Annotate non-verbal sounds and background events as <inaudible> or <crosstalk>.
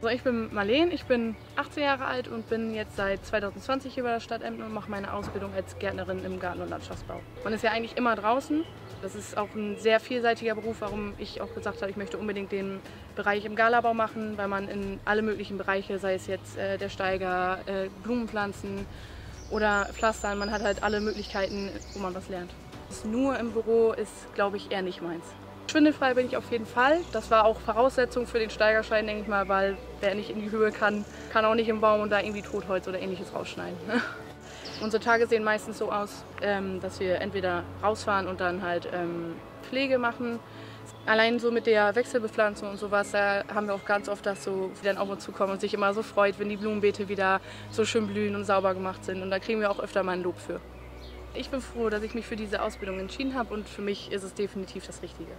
Also ich bin Marleen, ich bin 18 Jahre alt und bin jetzt seit 2020 hier bei der Stadt Emden und mache meine Ausbildung als Gärtnerin im Garten- und Landschaftsbau. Man ist ja eigentlich immer draußen. Das ist auch ein sehr vielseitiger Beruf, warum ich auch gesagt habe, ich möchte unbedingt den Bereich im Galabau machen, weil man in alle möglichen Bereiche, sei es jetzt äh, der Steiger, äh, Blumenpflanzen oder Pflastern, man hat halt alle Möglichkeiten, wo man was lernt. Das nur im Büro ist, glaube ich, eher nicht meins. Schwindelfrei bin ich auf jeden Fall. Das war auch Voraussetzung für den Steigerschein, denke ich mal, weil wer nicht in die Höhe kann, kann auch nicht im Baum und da irgendwie Totholz oder ähnliches rausschneiden. <laughs> Unsere Tage sehen meistens so aus, ähm, dass wir entweder rausfahren und dann halt ähm, Pflege machen. Allein so mit der Wechselbepflanzung und sowas, da haben wir auch ganz oft, dass so die dann auf uns zukommen und sich immer so freut, wenn die Blumenbeete wieder so schön blühen und sauber gemacht sind. Und da kriegen wir auch öfter mal ein Lob für. Ich bin froh, dass ich mich für diese Ausbildung entschieden habe und für mich ist es definitiv das Richtige.